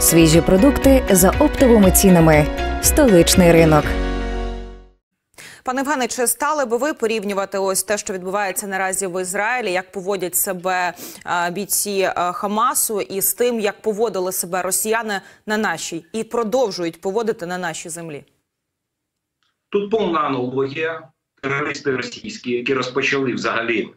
Свіжі продукти за оптовими цінами. Столичний ринок. Пане Євгене, чи стали би ви порівнювати ось те, що відбувається наразі в Ізраїлі, як поводять себе е, бійці е, Хамасу, і з тим, як поводили себе росіяни на нашій і продовжують поводити на нашій землі? Тут повна аналогія. Терористи російські, які розпочали взагалі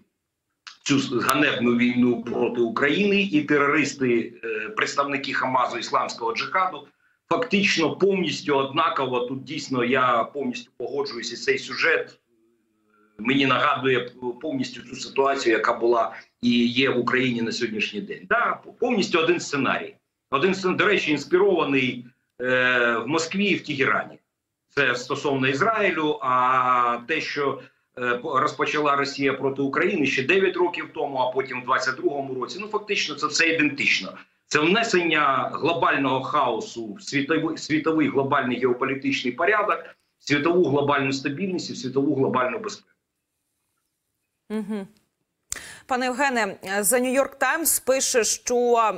цю ганебну війну проти України, і терористи, е, представники Хамазу ісламського джихаду, фактично повністю однаково. Тут дійсно я повністю погоджуюся. Цей сюжет мені нагадує повністю цю ситуацію, яка була і є в Україні на сьогоднішній день. Да, повністю один сценарій. Один до речі, інспірований е, в Москві і в Тегерані. Це стосовно Ізраїлю. А те, що е, розпочала Росія проти України ще 9 років тому, а потім в 22-му році, ну фактично це все ідентично. Це внесення глобального хаосу в світовий світовий глобальний геополітичний порядок, світову глобальну стабільність і світову глобальну безпеку. Угу. Пане Євгене, за Нью-Йорк Таймс пише, що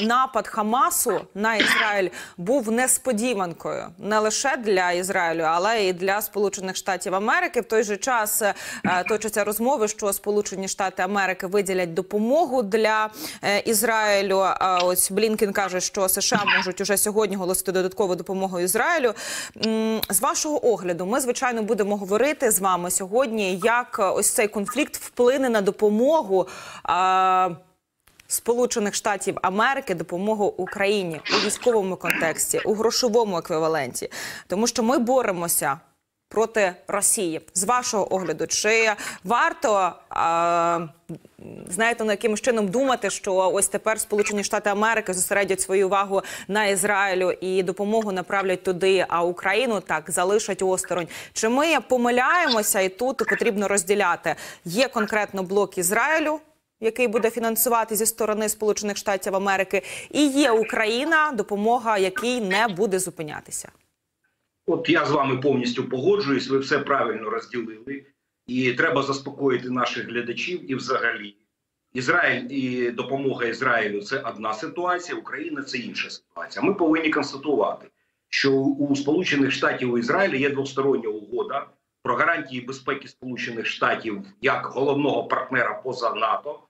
напад Хамасу на Ізраїль був несподіванкою не лише для Ізраїлю, але й для Сполучених Штатів Америки. В той же час е, точаться розмови, що Сполучені Штати Америки виділять допомогу для е, Ізраїлю. Ось Блінкен каже, що США можуть уже сьогодні голосити додаткову допомогу Ізраїлю. З вашого огляду, ми звичайно будемо говорити з вами сьогодні, як ось цей конфлікт вплине на допомогу а, Сполучених Штатів Америки, допомогу Україні у військовому контексті, у грошовому еквіваленті, тому що ми боремося проти Росії. З вашого огляду, чи варто а, знаєте, на якимось чином думати, що ось тепер Сполучені Штати Америки зосередять свою увагу на Ізраїлю і допомогу направлять туди, а Україну так залишать осторонь. Чи ми помиляємося, і тут потрібно розділяти? Є конкретно блок Ізраїлю. Який буде фінансувати зі сторони Сполучених Штатів Америки, і є Україна, допомога якій не буде зупинятися. От я з вами повністю погоджуюсь. Ви все правильно розділили, і треба заспокоїти наших глядачів. І, взагалі, Ізраїль і допомога Ізраїлю це одна ситуація, Україна це інша ситуація. Ми повинні констатувати, що у Сполучених Штатів і Ізраїля є двостороння угода про гарантії безпеки Сполучених Штатів як головного партнера поза НАТО,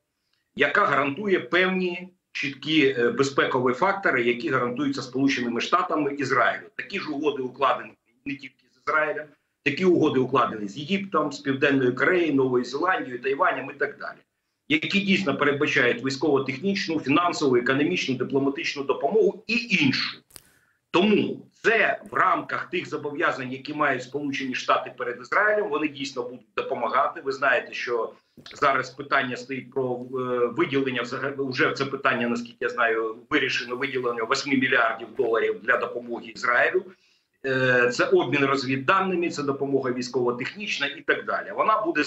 яка гарантує певні чіткі безпекові фактори, які гарантуються Сполученими Штатами Ізраїлю. Такі ж угоди укладені не тільки з Ізраїлем, такі угоди укладені з Єгиптом, з Південною Кореєю, Новою Зеландією, Тайванем і так далі, які дійсно передбачають військово-технічну, фінансову, економічну, дипломатичну допомогу і іншу. Тому це в рамках тих зобов'язань, які мають Сполучені Штати перед Ізраїлем, вони дійсно будуть допомагати. Ви знаєте, що зараз питання стоїть про е, виділення вже це питання, наскільки я знаю, вирішено виділення 8 мільярдів доларів для допомоги Ізраїлю. Е, це обмін розвідданими, це допомога військово-технічна і так далі. Вона буде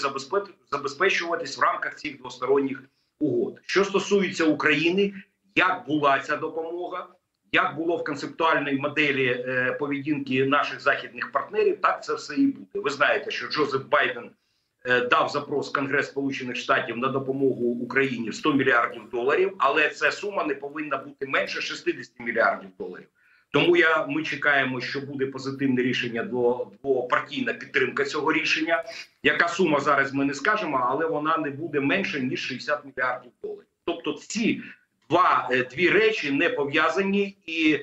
забезпечуватись в рамках цих двосторонніх угод. Що стосується України, як була ця допомога, як було в концептуальній моделі е, поведінки наших західних партнерів, так це все і буде. Ви знаєте, що Джозеф Байден е, дав запрос Конгрес Сполучених Штатів на допомогу Україні в 100 мільярдів доларів, але ця сума не повинна бути менше 60 мільярдів доларів. Тому я ми чекаємо, що буде позитивне рішення до двопартійна підтримка цього рішення. Яка сума зараз ми не скажемо, але вона не буде менше ніж 60 мільярдів доларів. Тобто, ці два дві речі не пов'язані, і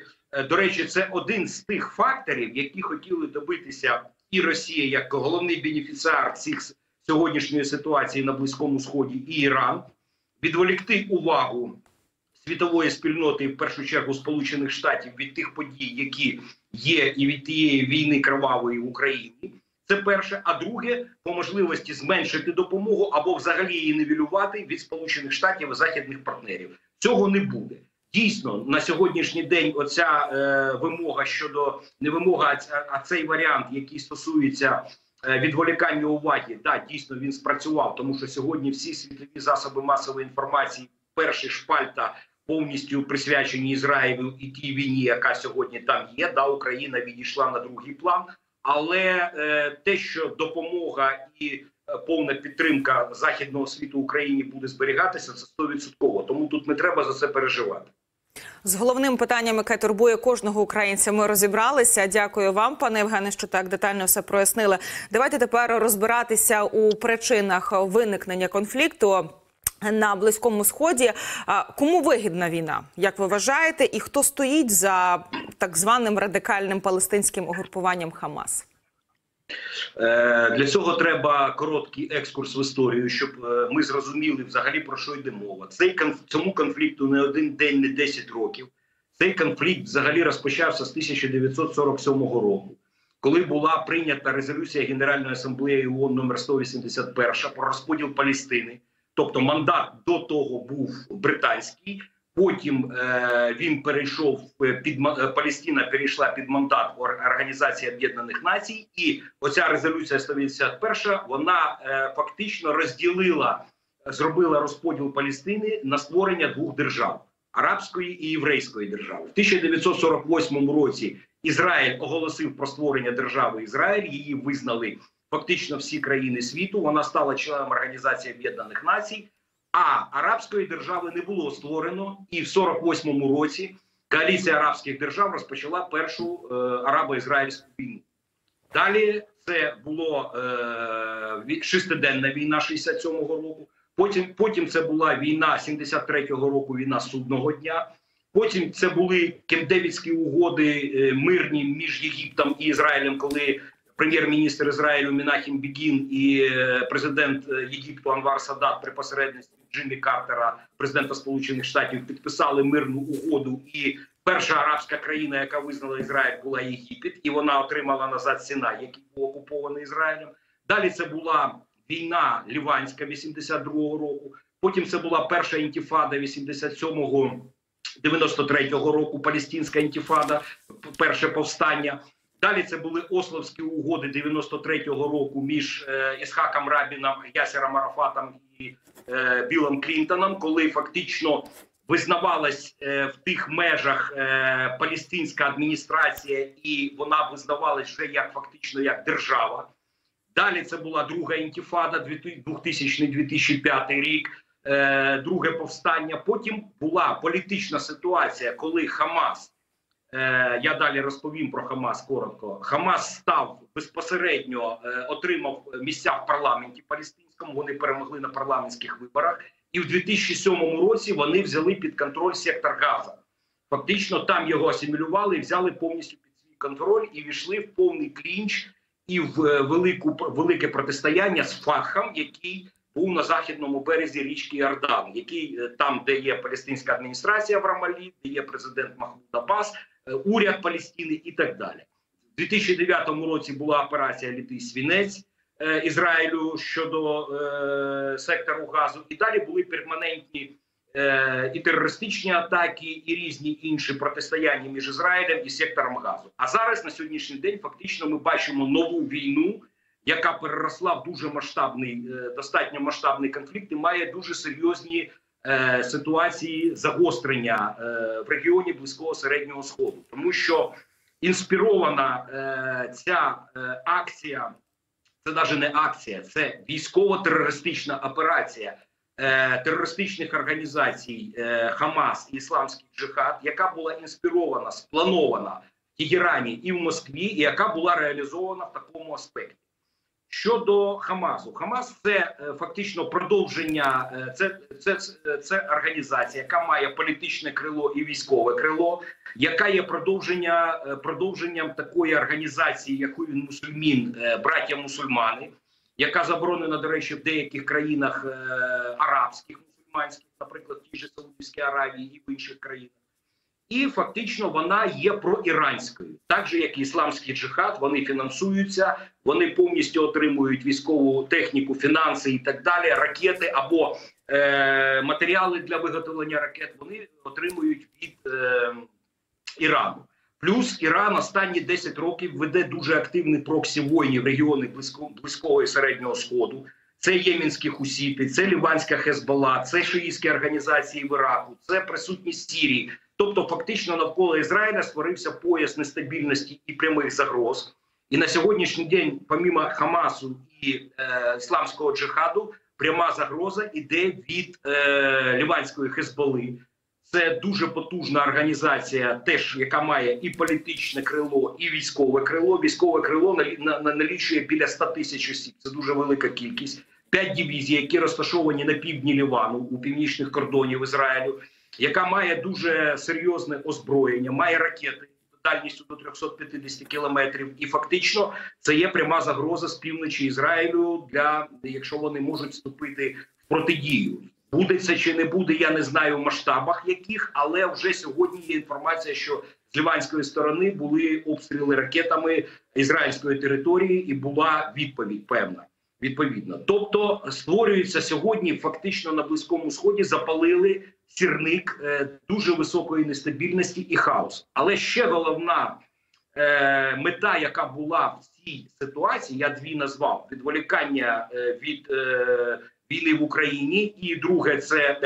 до речі, це один з тих факторів, які хотіли добитися і Росія як головний бенефіціар цих сьогоднішньої ситуації на близькому сході, і Іран відволікти увагу світової спільноти, в першу чергу Сполучених Штатів, від тих подій, які є, і від тієї війни кровавої в Україні. Це перше, а друге по можливості зменшити допомогу або взагалі її нівелювати від Сполучених Штатів і західних партнерів. Цього не буде. Дійсно, на сьогоднішній день оця е, вимога щодо не вимога, а, цей варіант, який стосується е, відволікання уваги, да, дійсно він спрацював, тому що сьогодні всі світові засоби масової інформації, перші шпальта повністю присвячені Ізраїлю і тій війні, яка сьогодні там є. Да, Україна відійшла на другий план, але е, те, що допомога і повна підтримка західного світу Україні буде зберігатися, це 100%. Тому тут не треба за це переживати. З головним питанням, яке турбує кожного українця, ми розібралися. Дякую вам, пане Євгене, що так детально все прояснили. Давайте тепер розбиратися у причинах виникнення конфлікту. На близькому сході кому вигідна війна, як ви вважаєте, і хто стоїть за так званим радикальним палестинським угрупуванням Хамас? Е, Для цього треба короткий екскурс в історію, щоб е, ми зрозуміли взагалі про що йде мова. Цей цьому конфлікту не один день, не 10 років. Цей конфлікт взагалі розпочався з 1947 року, коли була прийнята резолюція Генеральної асамблеї ООН номер 181 про розподіл Палестини. Тобто мандат до того був британський. Потім е, він перейшов е, під е, Палестина перейшла під мандат Ор- Організації Об'єднаних Націй, і оця резолюція 181, вона е, фактично розділила, зробила розподіл Палестини на створення двох держав арабської і єврейської держави. В 1948 році Ізраїль оголосив про створення держави Ізраїль. Її визнали фактично всі країни світу. Вона стала членом Організації Об'єднаних Націй. А арабської держави не було створено, і в 48-му році коаліція арабських держав розпочала першу е, арабо-ізраїльську війну. Далі це було е, шестиденна війна 67-го року. Потім, потім це була війна 73-го року, війна судного дня. Потім це були кемдевідські угоди е, мирні між Єгиптом і Ізраїлем, коли прем'єр-міністр Ізраїлю Мінахім Бігін і е, президент е, Єгипту Анвар Садат при посередництві Джиммі Картера, президента Сполучених Штатів, підписали мирну угоду. І перша арабська країна, яка визнала Ізраїль, була Єгипет, і вона отримала назад Сінай, який був окупований Ізраїлем. Далі це була війна Ліванська 82-го року. Потім це була перша інтіфада 87-го 93-го року, Палестинська інтіфада, перше повстання. Далі це були Ословські угоди 93-го року між е, Ісхаком Рабіном, Ясером Арафатом і е, Білом Клінтоном, коли фактично визнавалась е, в тих межах е, палестинська адміністрація, і вона визнавалась вже як фактично як держава. Далі це була друга інтіфада 2000-2005 рік, е, друге повстання. Потім була політична ситуація, коли Хамас. Е, я далі розповім про Хамас коротко. Хамас став безпосередньо е, отримав місця в парламенті палестинському. Вони перемогли на парламентських виборах, і в 2007 році вони взяли під контроль сектор Газа. Фактично там його асимілювали взяли повністю під свій контроль і війшли в повний клінч і в е, велику велике протистояння з Фахом, який був на західному березі річки Йордан, який там, де є палестинська адміністрація в Рамалі, де є президент Махмуд Аббас, уряд Палестини і так далі. У 2009 році була операція Літий свінець е, Ізраїлю щодо е, сектору газу, і далі були перманентні е, і терористичні атаки, і різні інші протистояння між Ізраїлем і сектором газу. А зараз на сьогоднішній день фактично ми бачимо нову війну, яка переросла в дуже масштабний, е, достатньо масштабний конфлікт і має дуже серйозні е, ситуації загострення е, в регіоні близького середнього сходу, тому що інспірована е, ця е, акція. Це навіть не акція, це військово-терористична операція терористичних організацій Хамас і Ісламський джихад, яка була інспірована, спланована в Тегерані і в Москві, і яка була реалізована в такому аспекті. Щодо Хамасу, Хамас це е, фактично продовження. е, Це, це, це, організація, яка має політичне крило і військове крило, яка є продовження е, продовженням такої організації, яку він мусульмін, браття мусульмани, яка заборонена, до речі, в деяких країнах арабських мусульманських, наприклад, в тій же Саудівській Аравії і в інших країнах. І фактично вона є проіранською, так же як і ісламський джихад. Вони фінансуються, вони повністю отримують військову техніку, фінанси і так далі, ракети або е, матеріали для виготовлення ракет. Вони отримують від е, Ірану. Плюс Іран останні 10 років веде дуже активний проксі війни в регіони близько, близького і середнього сходу. Це ємінські хусіти, це ліванська Хезбола, це шиїські організації в Іраку, це присутність Сірії. Тобто, фактично навколо Ізраїля створився пояс нестабільності і прямих загроз. І на сьогоднішній день, помімо Хамасу і е, ісламського джихаду, пряма загроза іде від е, ліванської Хезболи, Це дуже потужна організація, теж яка має і політичне крило, і військове крило. Військове крило налі- на- на- налічує біля 100 тисяч осіб. Це дуже велика кількість. П'ять дивізій, які розташовані на півдні Лівану у північних кордонів Ізраїлю, яка має дуже серйозне озброєння, має ракети дальністю до 350 кілометрів, і фактично це є пряма загроза з півночі Ізраїлю для якщо вони можуть вступити в протидію. Буде це чи не буде, я не знаю в масштабах яких, але вже сьогодні є інформація, що з ліванської сторони були обстріли ракетами ізраїльської території, і була відповідь певна. Відповідно, тобто створюється сьогодні, фактично на близькому сході запалили сірник е, дуже високої нестабільності і хаосу. Але ще головна е, мета, яка була в цій ситуації, я дві назвав: відволікання е, від війни в Україні, і друге, це,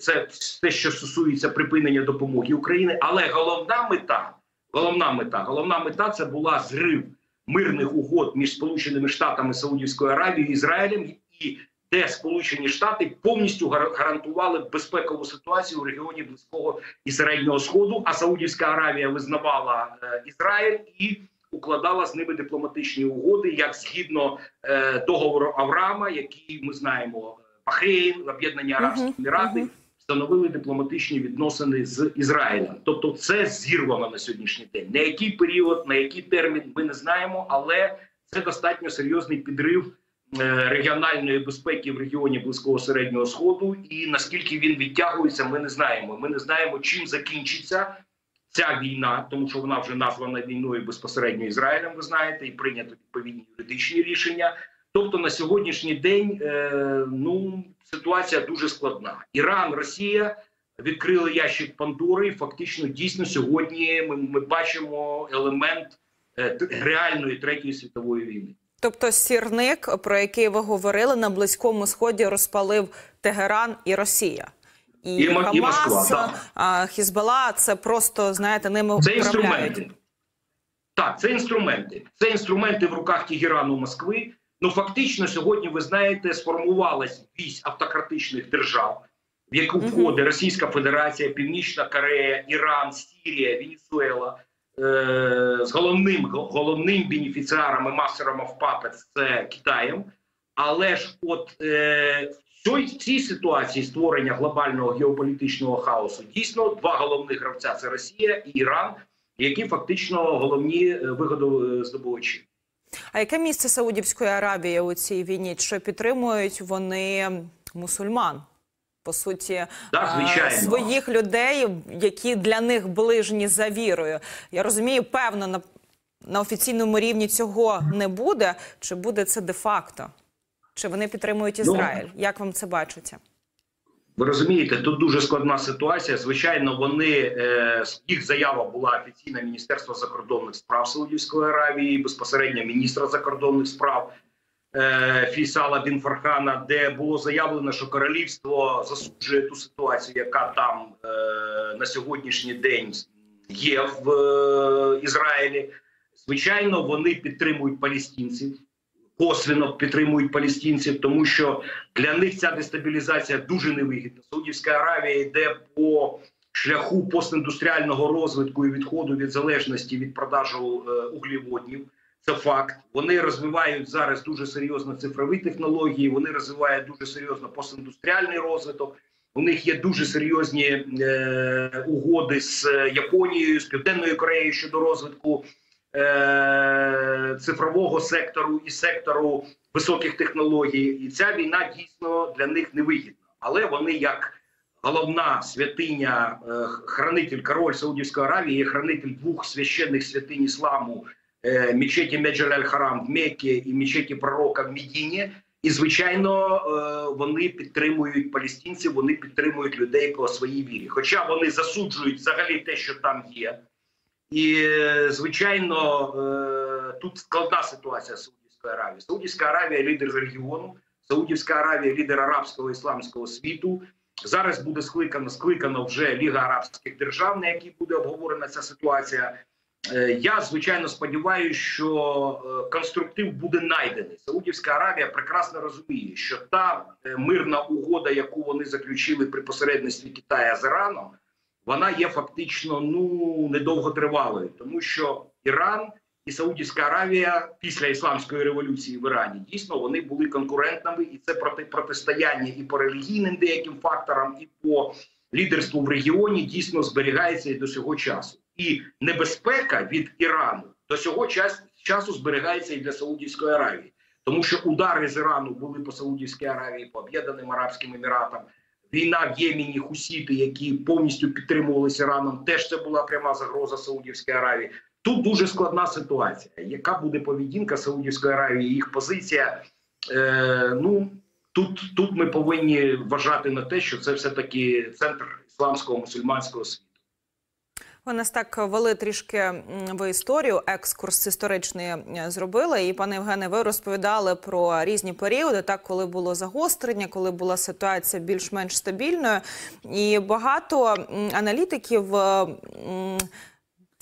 це те, що стосується припинення допомоги Україні. Але головна мета, головна мета, головна мета це була зрив мирних угод між Сполученими Штатами Саудівською Аравією і Ізраїлем, і де Сполучені Штати повністю гар- гарантували безпекову ситуацію у регіоні близького і середнього сходу. А Саудівська Аравія визнавала е, Ізраїль і укладала з ними дипломатичні угоди, як згідно е, договору Авраама, який ми знаємо, е, Бахрейн, Об'єднані Арабські Мгм, Емірати. мгм. Встановили дипломатичні відносини з Ізраїлем, тобто це зірвано на сьогоднішній день. На який період, на який термін ми не знаємо, але це достатньо серйозний підрив е, регіональної безпеки в регіоні близького середнього сходу. І наскільки він відтягується, ми не знаємо. Ми не знаємо, чим закінчиться ця війна, тому що вона вже названа війною безпосередньо Ізраїлем. Ви знаєте, і прийнято відповідні юридичні рішення. Тобто на сьогоднішній день е, ну ситуація дуже складна. Іран, Росія відкрили ящик Пандори. і Фактично, дійсно сьогодні ми, ми бачимо елемент е, реальної третьої світової війни. Тобто сірник, про який ви говорили, на близькому сході розпалив Тегеран і Росія. І, І Мо- і Москва, Хамас, так. а, це просто знаєте, ними Це управляють. інструменти. Так, це інструменти. Це інструменти в руках Тегерану Москви. Ну фактично, сьогодні ви знаєте, сформувалась вісь автократичних держав, в яку входить Російська Федерація, Північна Корея, Іран, Сірія, Венесуела. Е, з головним головним бенефіціаром і мастером of – це Китаєм. Але ж, от е, в цій, цій ситуації створення глобального геополітичного хаосу дійсно два головних гравця це Росія і Іран, які фактично головні е, вигодоздобувачі. А яке місце Саудівської Аравії у цій війні? Чи підтримують вони мусульман? По суті, Так, своїх людей, які для них ближні за вірою. Я розумію, певно, на, на офіційному рівні цього не буде. Чи буде це де-факто? Чи вони підтримують Ну, Ізраїль? Як вам це бачиться? Ви розумієте, тут дуже складна ситуація. Звичайно, вони е, їх заява була офіційна Міністерства закордонних справ Саудівської Аравії, безпосередньо міністра закордонних справ е, Фійсала Бін Фархана, де було заявлено, що королівство засуджує ту ситуацію, яка там е, на сьогоднішній день є в е, Ізраїлі. Звичайно, вони підтримують палестинців. Косвіно підтримують палестинців, тому що для них ця дестабілізація дуже невигідна. Саудівська Аравія йде по шляху постіндустріального розвитку і відходу від залежності від продажу е. Це факт. Вони розвивають зараз дуже серйозно цифрові технології. Вони розвивають дуже серйозно постіндустріальний розвиток. У них є дуже серйозні е, угоди з Японією, з Південною Кореєю щодо розвитку е, цифрового сектору і сектору високих технологій. І ця війна дійсно для них невигідна. Але вони як головна святиня, е, хранитель король Саудівської Аравії, хранитель двох священних святинь ісламу е, мечеті Меджер Аль-Харам в Меккі і мечеті пророка в Медіні. І звичайно, е, вони підтримують палестинців, вони підтримують людей по своїй вірі. Хоча вони засуджують взагалі те, що там є. І звичайно, е, тут складна ситуація Саудівської Аравії. Саудівська Аравія лідер регіону, Саудівська Аравія лідер арабського ісламського світу. Зараз буде скликано скликано вже Ліга Арабських держав, на якій буде обговорена ця ситуація. Е, Я звичайно сподіваюся, що е, конструктив буде знайдений. Саудівська Аравія прекрасно розуміє, що та мирна угода, яку вони заключили при посередництві Китаю з Іраном, вона є фактично ну недовготривалою, тому що Іран і Саудівська Аравія після ісламської революції в Ірані дійсно вони були конкурентними, і це проти протистояння і по релігійним деяким факторам, і по лідерству в регіоні дійсно зберігається і до цього часу. І небезпека від Ірану до цього час, часу зберігається і для Саудівської Аравії, тому що удари з Ірану були по Саудівській Аравії, по Об'єднаним Арабським Еміратам. Війна в Ємені, Хусіти, які повністю підтримувалися Іраном, теж це була пряма загроза Саудівській Аравії. Тут дуже складна ситуація. Яка буде поведінка Саудівської Аравії? Їх позиція? Е, ну тут, тут ми повинні вважати на те, що це все таки центр ісламського мусульманського світу. Ви нас так вели трішки в історію, екскурс історичний е, зробили. І пане Євгене, ви розповідали про різні періоди, так коли було загострення, коли була ситуація більш-менш стабільною. І багато аналітиків.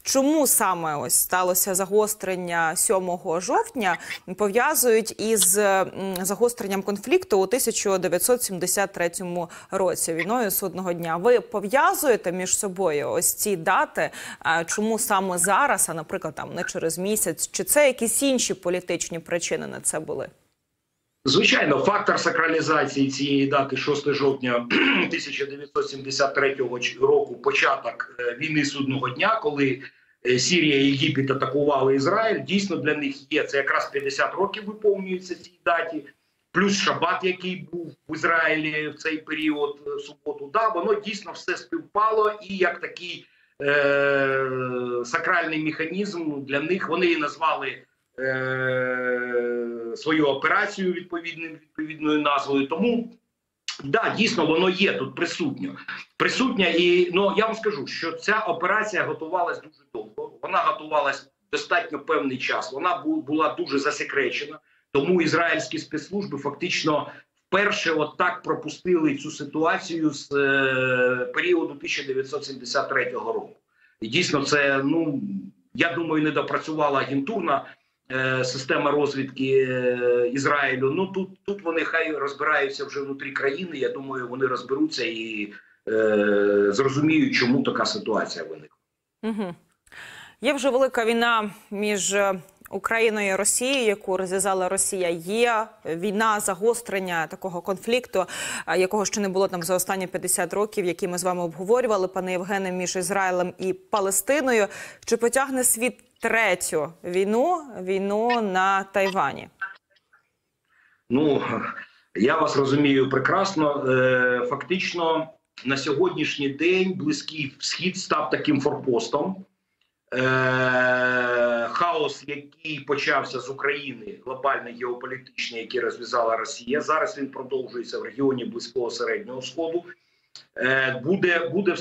Чому саме ось сталося загострення 7 жовтня, пов'язують із загостренням конфлікту у 1973 році війною судного дня. Ви пов'язуєте між собою ось ці дати? Чому саме зараз, а наприклад, там не через місяць? Чи це якісь інші політичні причини на це були? Звичайно, фактор сакралізації цієї дати 6 жовтня 1973 року, початок е, війни судного дня, коли е, Сірія і Єгипет атакували Ізраїль. Дійсно для них є це якраз 50 років виповнюється цій даті. Плюс Шабат, який був в Ізраїлі в цей період е, суботу, да, воно дійсно все співпало, і як такий е- сакральний механізм для них вони її назвали е- свою операцію відповідним відповідною назвою. Тому да, дійсно воно є тут присутньо. Присутня, і ну я вам скажу, що ця операція готувалась дуже довго. Вона готувалась достатньо певний час. Вона була дуже засекречена. Тому ізраїльські спецслужби фактично вперше от так пропустили цю ситуацію з е, періоду 1973 року. І дійсно, це ну я думаю, не допрацювала агентурна система розвідки е, Ізраїлю. Ну тут тут вони хай розбираються вже внутрі країни. Я думаю, вони розберуться і е, зрозуміють, чому така ситуація виникла. Угу. Є вже велика війна між е, Україною і Росією, яку розв'язала Росія. Є війна загострення такого конфлікту, е, якого ще не було там за останні 50 років, які ми з вами обговорювали, пане Євгене, між Ізраїлем і Палестиною. Чи потягне світ третю війну війну на Тайвані? Ну я вас розумію прекрасно. Е, Фактично, на сьогоднішній день близький схід став таким форпостом. Е, Хаос, який почався з України, глобальний геополітичний, який розв'язала Росія. Зараз він продовжується в регіоні близького середнього сходу. Е, Буде буде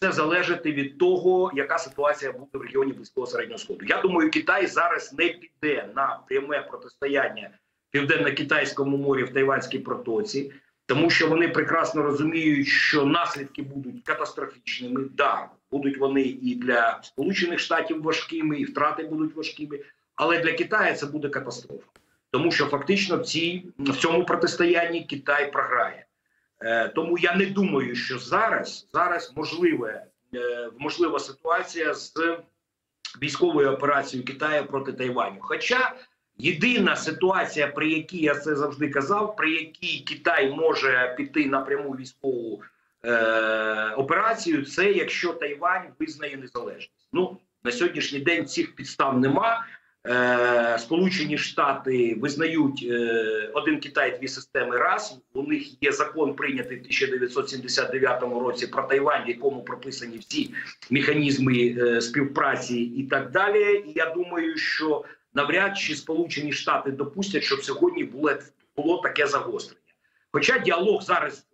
все залежати від того, яка ситуація буде в регіоні близького середнього сходу. Я думаю, Китай зараз не піде на пряме протистояння південно-китайському морі в Тайванській протоці, тому що вони прекрасно розуміють, що наслідки будуть катастрофічними. Да, будуть вони і для Сполучених Штатів важкими, і втрати будуть важкими. Але для Китаю це буде катастрофа, тому що фактично в цій в цьому протистоянні Китай програє. Е, тому я не думаю, що зараз зараз можливе е, можлива ситуація з військовою операцією Китаю проти Тайваню. Хоча єдина ситуація, при якій я це завжди казав, при якій Китай може піти на пряму військову е, операцію, це якщо Тайвань визнає незалежність. Ну на сьогоднішній день цих підстав нема. Е, Сполучені Штати визнають е, один Китай, дві системи. Раз у них є закон прийнятий в 1979 році про Тайвань, в якому прописані всі механізми е, співпраці і так далі. І я думаю, що навряд чи Сполучені Штати допустять, щоб сьогодні було, було таке загострення. Хоча діалог зараз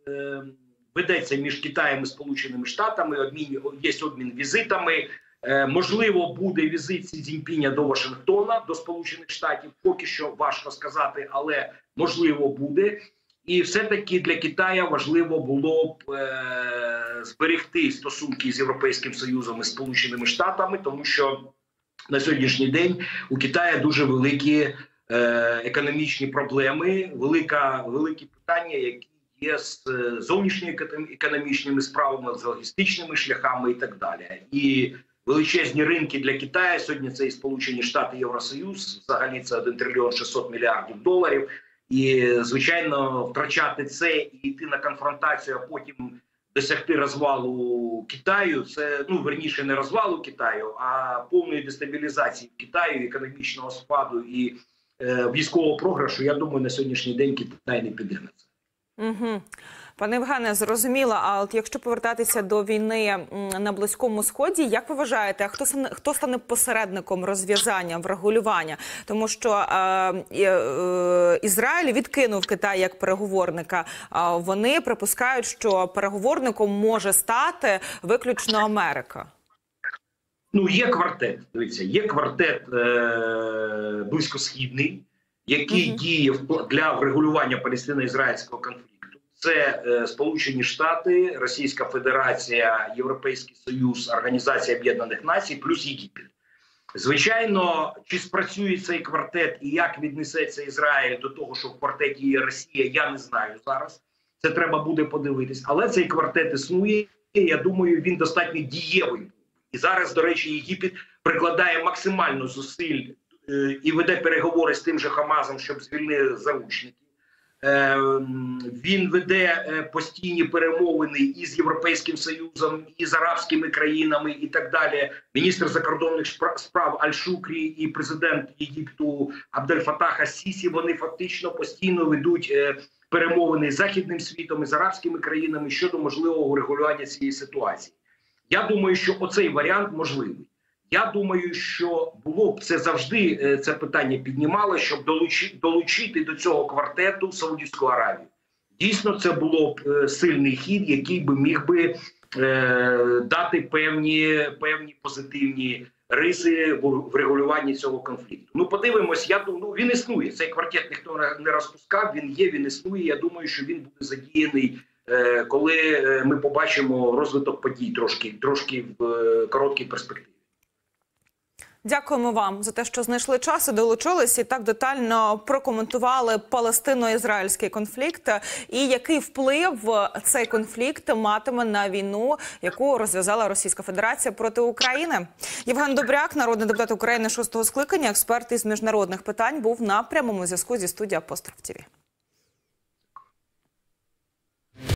ведеться між Китаєм і Сполученими Штатами, обмін є обмін візитами. Е, можливо, буде візит Сі Цзіньпіня до Вашингтона, до Сполучених Штатів. Поки що важко сказати, але можливо буде. І все-таки для Китаю важливо було б е, зберегти стосунки з Європейським Союзом і Сполученими Штатами, тому що на сьогоднішній день у Китаї дуже великі е, економічні проблеми, велика великі питання, які є з е, зовнішніми економічними справами, з логістичними шляхами і так далі. І величезні ринки для Китаю сьогодні це і Сполучені Штати, Євросоюз. Взагалі це 1 трильйон 600 мільярдів доларів. І звичайно, втрачати це і йти на конфронтацію, а потім досягти розвалу Китаю. Це ну верніше не розвалу Китаю, а повної дестабілізації Китаю, економічного спаду і е, військового програшу. Я думаю, на сьогоднішній день Китай не піде на це. Угу. Пане Євгене, зрозуміло. А от якщо повертатися до війни на близькому сході, як ви вважаєте, хто хто стане посередником розв'язання, врегулювання? Тому що е, е, Ізраїль відкинув Китай як переговорника. Вони припускають, що переговорником може стати виключно Америка. Ну, є квартет. Дивіться, є квартет е- близькосхідний, який Мгм. діє в- для врегулювання палестино-ізраїльського конфлікту. Це е, Сполучені Штати, Російська Федерація, Європейський Союз, Організація Об'єднаних Націй, плюс Єгипет. Звичайно, чи спрацює цей квартет і як віднесеться Ізраїль до того, що в квартеті є Росія, я не знаю зараз. Це треба буде подивитись. Але цей квартет існує. і Я думаю, він достатньо дієвий. І зараз, до речі, Єгипет прикладає максимально зусиль е, і веде переговори з тим же Хамазом, щоб звільнили заручників. Е, м, він веде е, постійні перемовини із Європейським Союзом, і з арабськими країнами, і так далі. Міністр закордонних спра- справ Аль-Шукрі і президент Єгипту Абдель Фатаха Сісі. Вони фактично постійно ведуть е, перемовини з західним світом і з арабськими країнами щодо можливого врегулювання цієї ситуації. Я думаю, що оцей варіант можливий. Я думаю, що було б це завжди е, це питання піднімало, щоб долучити, долучити до цього квартету Саудівську Аравію. Дійсно, це було б е, сильний хід, який би міг би е, дати певні, певні позитивні риси в, регулюванні цього конфлікту. Ну, подивимось, я думаю, ну, він існує. Цей квартет ніхто не- розпускав. Він є, він існує. Я думаю, що він буде задіяний. е, Коли ми побачимо розвиток подій трошки, трошки в короткій перспективі. Дякуємо вам за те, що знайшли час і долучились і так детально прокоментували палестино-ізраїльський конфлікт і який вплив цей конфлікт матиме на війну, яку розв'язала Російська Федерація проти України. Євген Добряк, народний депутат України шостого скликання, експерт із міжнародних питань, був на прямому зв'язку зі студії Апостроф ТІВІ.